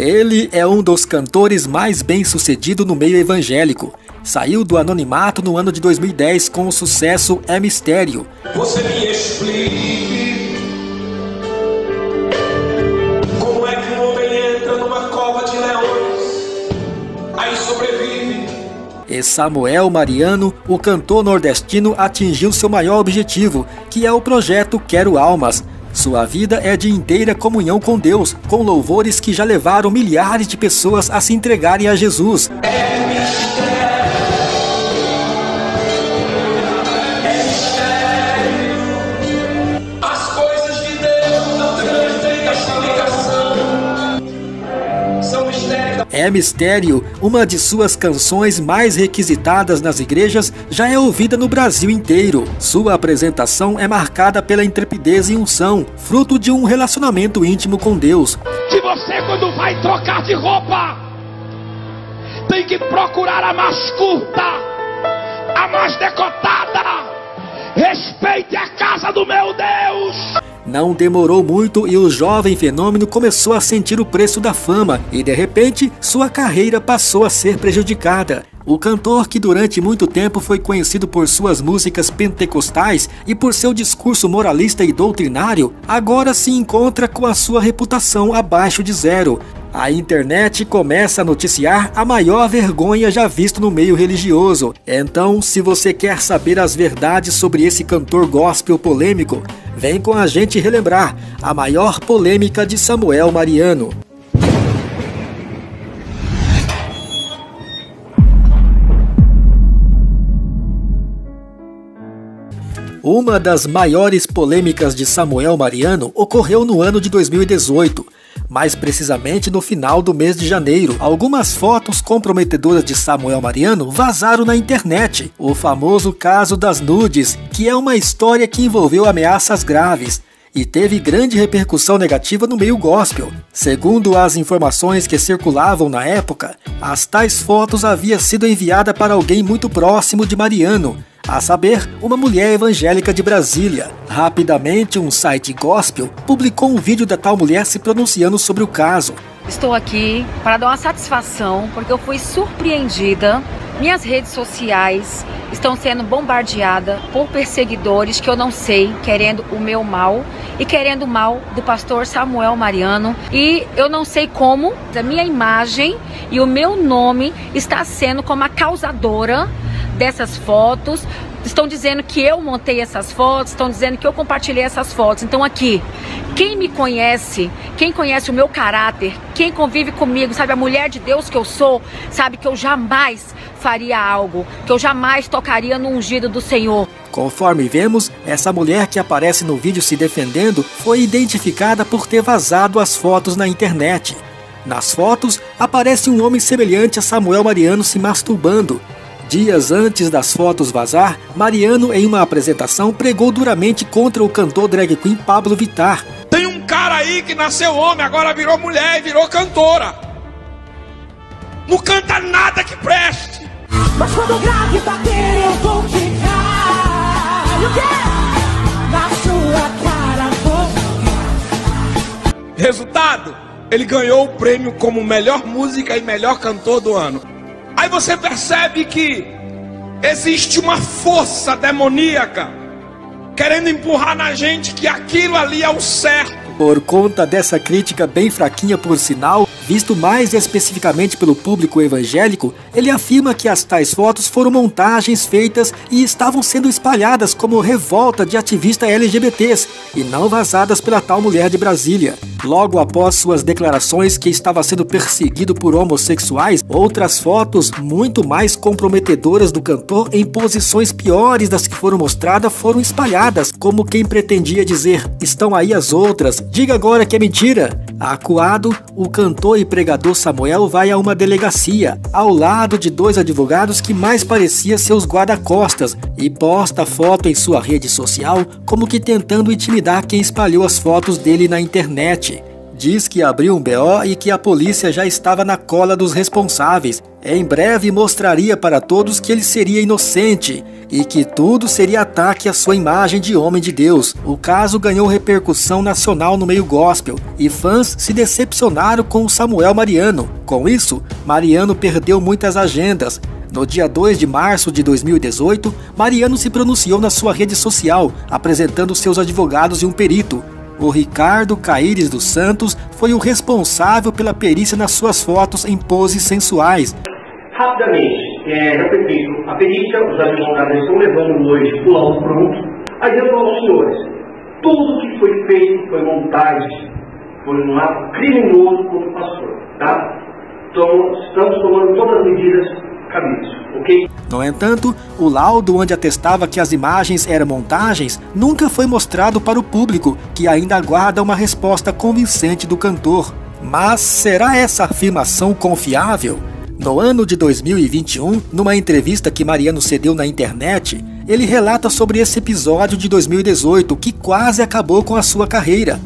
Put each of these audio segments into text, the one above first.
Ele é um dos cantores mais bem-sucedido no meio evangélico. Saiu do anonimato no ano de 2010 com o sucesso É Mistério. Você me explique como é que um homem entra numa cova de leões, aí sobrevive. E Samuel Mariano, o cantor nordestino, atingiu seu maior objetivo, que é o projeto Quero Almas, sua vida é de inteira comunhão com Deus, com louvores que já levaram milhares de pessoas a se entregarem a Jesus. É É Mistério, uma de suas canções mais requisitadas nas igrejas, já é ouvida no Brasil inteiro. Sua apresentação é marcada pela intrepidez e unção, fruto de um relacionamento íntimo com Deus. Que você, quando vai trocar de roupa, tem que procurar a mais curta, a mais decotada. Respeite a casa do meu Deus. Não demorou muito e o jovem fenômeno começou a sentir o preço da fama e de repente sua carreira passou a ser prejudicada. O cantor, que durante muito tempo foi conhecido por suas músicas pentecostais e por seu discurso moralista e doutrinário, agora se encontra com a sua reputação abaixo de zero. A internet começa a noticiar a maior vergonha já visto no meio religioso. Então, se você quer saber as verdades sobre esse cantor gospel polêmico, vem com a gente relembrar a maior polêmica de Samuel Mariano. Uma das maiores polêmicas de Samuel Mariano ocorreu no ano de 2018 mais precisamente no final do mês de janeiro. Algumas fotos comprometedoras de Samuel Mariano vazaram na internet. O famoso caso das nudes, que é uma história que envolveu ameaças graves e teve grande repercussão negativa no meio gospel. Segundo as informações que circulavam na época, as tais fotos haviam sido enviadas para alguém muito próximo de Mariano, a saber, uma mulher evangélica de Brasília. Rapidamente, um site gospel publicou um vídeo da tal mulher se pronunciando sobre o caso. Estou aqui para dar uma satisfação porque eu fui surpreendida. Minhas redes sociais estão sendo bombardeadas por perseguidores que eu não sei, querendo o meu mal e querendo o mal do pastor Samuel Mariano. E eu não sei como a minha imagem e o meu nome está sendo como a causadora dessas fotos. Estão dizendo que eu montei essas fotos, estão dizendo que eu compartilhei essas fotos. Então aqui, quem me conhece, quem conhece o meu caráter, quem convive comigo, sabe a mulher de Deus que eu sou, sabe que eu jamais faria algo, que eu jamais tocaria no ungido do Senhor. Conforme vemos, essa mulher que aparece no vídeo se defendendo foi identificada por ter vazado as fotos na internet. Nas fotos, aparece um homem semelhante a Samuel Mariano se masturbando, Dias antes das fotos vazar, Mariano, em uma apresentação, pregou duramente contra o cantor drag queen Pablo Vittar. Tem um cara aí que nasceu homem, agora virou mulher e virou cantora. Não canta nada que preste. Mas quando o grave bater, eu vou ficar. Na sua cara vou Resultado: ele ganhou o prêmio como melhor música e melhor cantor do ano. Aí você percebe que existe uma força demoníaca querendo empurrar na gente que aquilo ali é o certo. Por conta dessa crítica bem fraquinha por sinal, visto mais especificamente pelo público evangélico, ele afirma que as tais fotos foram montagens feitas e estavam sendo espalhadas como revolta de ativistas LGBTs e não vazadas pela tal mulher de Brasília. Logo após suas declarações que estava sendo perseguido por homossexuais, outras fotos muito mais comprometedoras do cantor em posições piores das que foram mostradas foram espalhadas, como quem pretendia dizer: estão aí as outras, diga agora que é mentira. Acuado, o cantor e pregador Samuel vai a uma delegacia, ao lado de dois advogados que mais parecia seus guarda-costas, e posta foto em sua rede social como que tentando intimidar quem espalhou as fotos dele na internet. Diz que abriu um BO e que a polícia já estava na cola dos responsáveis. Em breve mostraria para todos que ele seria inocente e que tudo seria ataque à sua imagem de homem de Deus. O caso ganhou repercussão nacional no meio gospel e fãs se decepcionaram com Samuel Mariano. Com isso, Mariano perdeu muitas agendas. No dia 2 de março de 2018, Mariano se pronunciou na sua rede social, apresentando seus advogados e um perito. O Ricardo Caíres dos Santos foi o responsável pela perícia nas suas fotos em poses sensuais. Rapidamente, é, repetindo, a perícia, os advogados estão levando hoje o laudo pronto. Aí eu falo aos senhores, tudo que foi feito foi montagem, foi um ato criminoso contra o pastor, tá? Então, estamos tomando todas as medidas cabíveis, ok? No entanto, o laudo onde atestava que as imagens eram montagens nunca foi mostrado para o público, que ainda aguarda uma resposta convincente do cantor. Mas será essa afirmação confiável? No ano de 2021, numa entrevista que Mariano cedeu na internet, ele relata sobre esse episódio de 2018 que quase acabou com a sua carreira.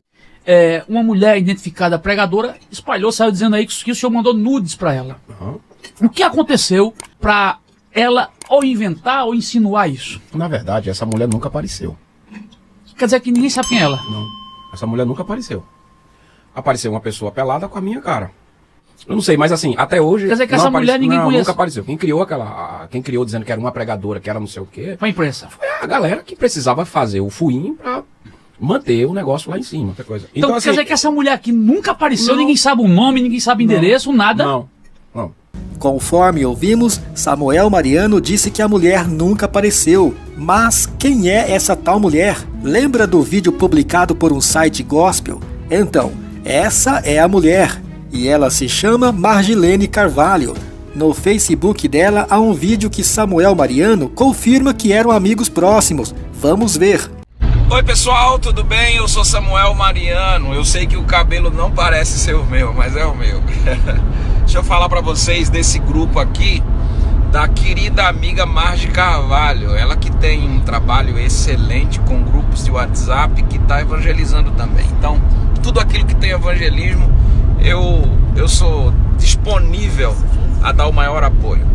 É, uma mulher identificada pregadora espalhou, saiu dizendo aí que o senhor mandou nudes para ela. Uhum. O que aconteceu para ela ou inventar ou insinuar isso? Na verdade, essa mulher nunca apareceu. Quer dizer que ninguém sabe quem é ela? Não. Essa mulher nunca apareceu. Apareceu uma pessoa pelada com a minha cara. Eu não sei, mas assim, até hoje. Quer dizer que essa apareceu, mulher ninguém não, conhece. Nunca apareceu. Quem criou aquela. Quem criou dizendo que era uma pregadora, que era não sei o quê. Foi a imprensa. Foi a galera que precisava fazer o fuim pra manter o negócio lá em cima. Coisa. Então, então assim, quer dizer que essa mulher aqui nunca apareceu, não, ninguém sabe o nome, ninguém sabe o endereço, não, nada. Não, não. Conforme ouvimos, Samuel Mariano disse que a mulher nunca apareceu. Mas quem é essa tal mulher? Lembra do vídeo publicado por um site gospel? Então, essa é a mulher e ela se chama Margilene Carvalho. No Facebook dela há um vídeo que Samuel Mariano confirma que eram amigos próximos. Vamos ver. Oi pessoal, tudo bem? Eu sou Samuel Mariano. Eu sei que o cabelo não parece ser o meu, mas é o meu. Deixa eu falar para vocês desse grupo aqui da querida amiga Marge Carvalho. Ela que tem um trabalho excelente com grupos de WhatsApp que está evangelizando também. Então, tudo aquilo que tem evangelismo eu, eu sou disponível a dar o maior apoio.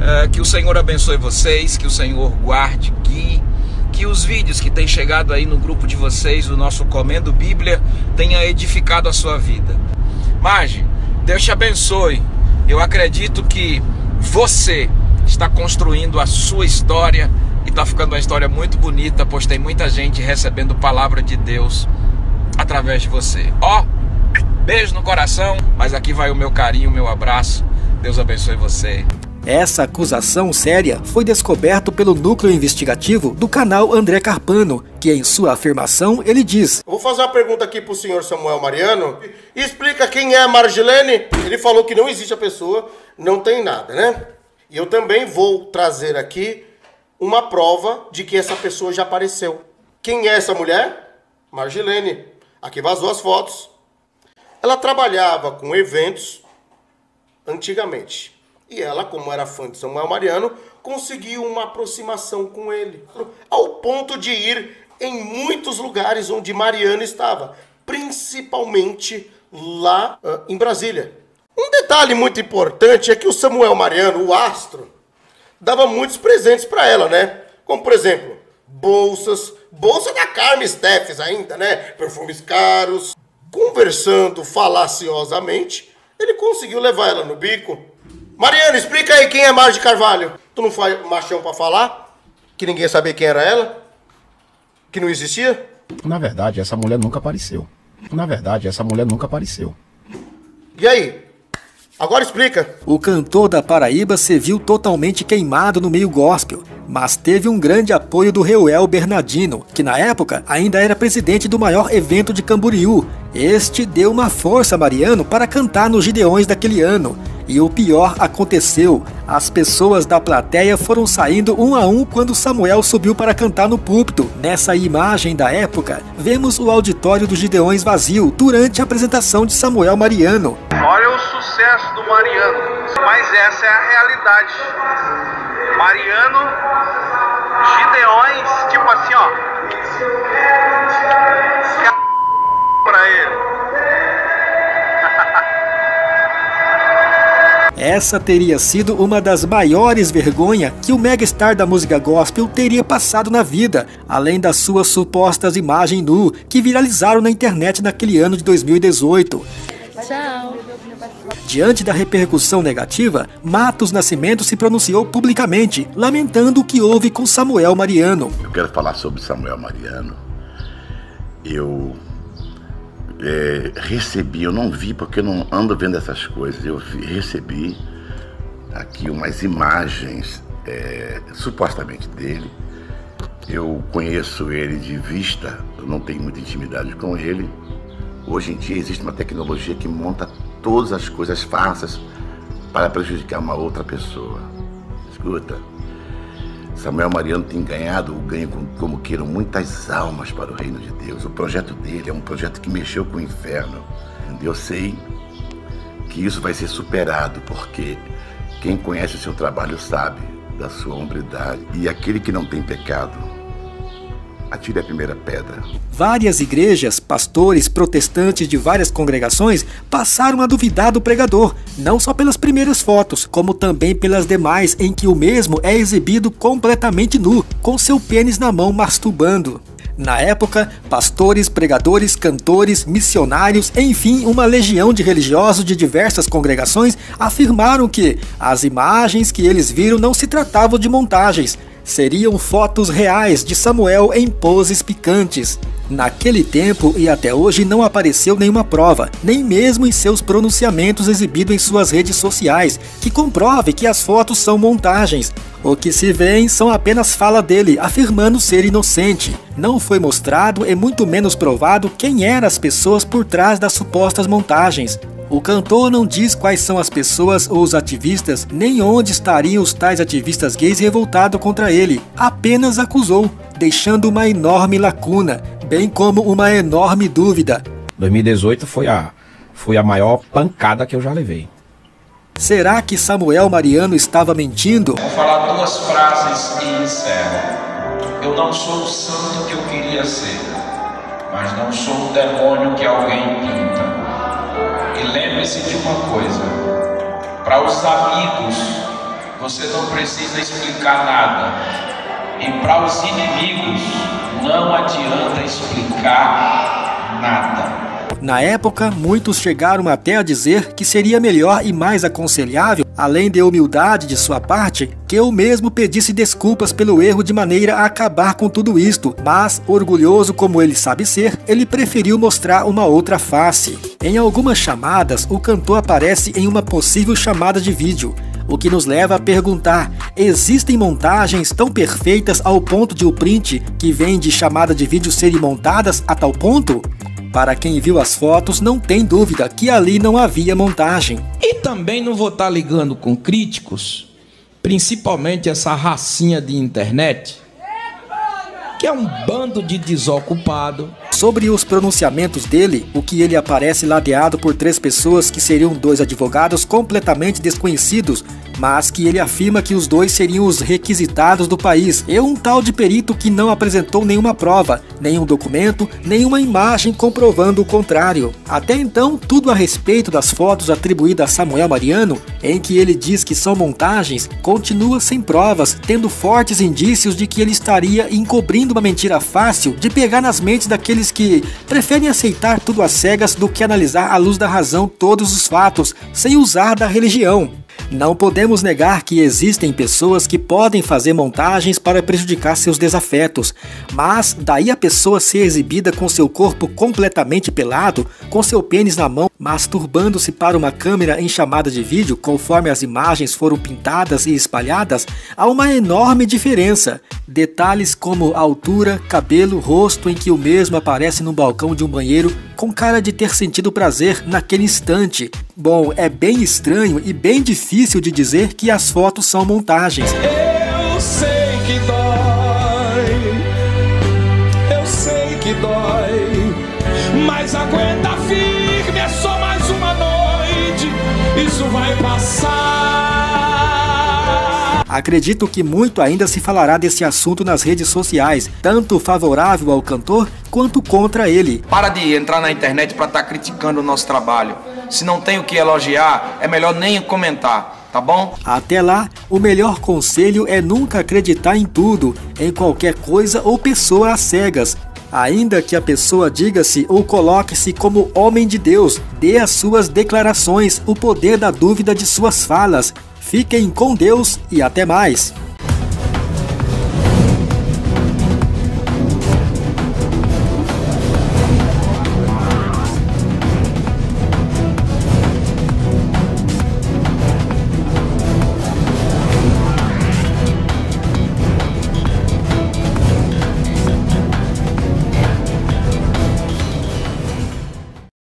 É, que o Senhor abençoe vocês, que o Senhor guarde, guie, que os vídeos que têm chegado aí no grupo de vocês, o nosso Comendo Bíblia, tenha edificado a sua vida. Marge, Deus te abençoe. Eu acredito que você está construindo a sua história e está ficando uma história muito bonita, pois tem muita gente recebendo palavra de Deus através de você. Ó, oh, Beijo no coração, mas aqui vai o meu carinho, o meu abraço. Deus abençoe você. Essa acusação séria foi descoberto pelo núcleo investigativo do canal André Carpano, que em sua afirmação ele diz: Vou fazer uma pergunta aqui pro senhor Samuel Mariano. Explica quem é a Margilene. Ele falou que não existe a pessoa, não tem nada, né? E eu também vou trazer aqui uma prova de que essa pessoa já apareceu. Quem é essa mulher? Margilene. Aqui vazou as fotos. Ela trabalhava com eventos antigamente. E ela, como era fã de Samuel Mariano, conseguiu uma aproximação com ele, ao ponto de ir em muitos lugares onde Mariano estava, principalmente lá uh, em Brasília. Um detalhe muito importante é que o Samuel Mariano, o astro, dava muitos presentes para ela, né? Como por exemplo, bolsas, bolsa da Carmen Steffes ainda, né? Perfumes caros, conversando falaciosamente, ele conseguiu levar ela no bico. Mariana, explica aí quem é Marge Carvalho. Tu não foi machão para falar? Que ninguém sabia quem era ela? Que não existia? Na verdade, essa mulher nunca apareceu. Na verdade, essa mulher nunca apareceu. E aí? Agora explica. O cantor da Paraíba se viu totalmente queimado no meio gospel, mas teve um grande apoio do Reuel Bernardino, que na época ainda era presidente do maior evento de Camboriú. Este deu uma força a Mariano para cantar nos Gideões daquele ano. E o pior aconteceu: as pessoas da plateia foram saindo um a um quando Samuel subiu para cantar no púlpito. Nessa imagem da época, vemos o auditório dos Gideões vazio durante a apresentação de Samuel Mariano. Olha o sucesso do Mariano, mas essa é a realidade. Mariano, Essa teria sido uma das maiores vergonhas que o megastar da música gospel teria passado na vida, além das suas supostas imagens nu que viralizaram na internet naquele ano de 2018. Tchau. Diante da repercussão negativa, Matos Nascimento se pronunciou publicamente, lamentando o que houve com Samuel Mariano. Eu quero falar sobre Samuel Mariano. Eu é, recebi, eu não vi porque eu não ando vendo essas coisas, eu recebi aqui umas imagens é, supostamente dele. Eu conheço ele de vista, eu não tenho muita intimidade com ele. Hoje em dia existe uma tecnologia que monta todas as coisas farsas para prejudicar uma outra pessoa. Escuta, Samuel Mariano tem ganhado ganho como queiram muitas almas para o reino de Deus. O projeto dele é um projeto que mexeu com o inferno. Eu sei que isso vai ser superado porque quem conhece o seu trabalho sabe da sua hombridade. E aquele que não tem pecado atire a primeira pedra. Várias igrejas, pastores, protestantes de várias congregações passaram a duvidar do pregador, não só pelas primeiras fotos, como também pelas demais em que o mesmo é exibido completamente nu, com seu pênis na mão masturbando. Na época, pastores, pregadores, cantores, missionários, enfim, uma legião de religiosos de diversas congregações afirmaram que as imagens que eles viram não se tratavam de montagens, seriam fotos reais de Samuel em poses picantes. Naquele tempo e até hoje não apareceu nenhuma prova, nem mesmo em seus pronunciamentos exibidos em suas redes sociais, que comprove que as fotos são montagens. O que se vê são apenas fala dele, afirmando ser inocente. Não foi mostrado e muito menos provado quem eram as pessoas por trás das supostas montagens. O cantor não diz quais são as pessoas ou os ativistas, nem onde estariam os tais ativistas gays revoltados contra ele. Apenas acusou, deixando uma enorme lacuna, bem como uma enorme dúvida. 2018 foi a, foi a maior pancada que eu já levei. Será que Samuel Mariano estava mentindo? Vou falar duas frases e encerro. Eu não sou o santo que eu queria ser, mas não sou o demônio que alguém pinta. E lembre-se de uma coisa: para os amigos, você não precisa explicar nada. E para os inimigos, não adianta explicar nada. Na época, muitos chegaram até a dizer que seria melhor e mais aconselhável, além de humildade de sua parte, que eu mesmo pedisse desculpas pelo erro de maneira a acabar com tudo isto, mas, orgulhoso como ele sabe ser, ele preferiu mostrar uma outra face. Em algumas chamadas, o cantor aparece em uma possível chamada de vídeo, o que nos leva a perguntar: existem montagens tão perfeitas ao ponto de o print que vem de chamada de vídeo serem montadas a tal ponto? Para quem viu as fotos, não tem dúvida que ali não havia montagem. E também não vou estar ligando com críticos, principalmente essa racinha de internet, que é um bando de desocupado. Sobre os pronunciamentos dele, o que ele aparece ladeado por três pessoas que seriam dois advogados completamente desconhecidos, mas que ele afirma que os dois seriam os requisitados do país, e um tal de perito que não apresentou nenhuma prova, nenhum documento, nenhuma imagem comprovando o contrário. Até então, tudo a respeito das fotos atribuídas a Samuel Mariano, em que ele diz que são montagens, continua sem provas, tendo fortes indícios de que ele estaria encobrindo uma mentira fácil de pegar nas mentes daqueles que preferem aceitar tudo às cegas do que analisar à luz da razão todos os fatos, sem usar da religião. Não podemos negar que existem pessoas que podem fazer montagens para prejudicar seus desafetos, mas daí a pessoa ser exibida com seu corpo completamente pelado, com seu pênis na mão, masturbando-se para uma câmera em chamada de vídeo, conforme as imagens foram pintadas e espalhadas, há uma enorme diferença. Detalhes como altura, cabelo, rosto em que o mesmo aparece no balcão de um banheiro com cara de ter sentido prazer naquele instante. Bom, é bem estranho e bem difícil de dizer que as fotos são montagens. Eu sei que dói, eu sei que dói, mas aguenta firme, é só mais uma noite, isso vai passar. Acredito que muito ainda se falará desse assunto nas redes sociais, tanto favorável ao cantor quanto contra ele. Para de entrar na internet para estar tá criticando o nosso trabalho. Se não tem o que elogiar, é melhor nem comentar, tá bom? Até lá, o melhor conselho é nunca acreditar em tudo, em qualquer coisa ou pessoa às cegas. Ainda que a pessoa diga-se ou coloque-se como homem de Deus, dê as suas declarações, o poder da dúvida de suas falas. Fiquem com Deus e até mais.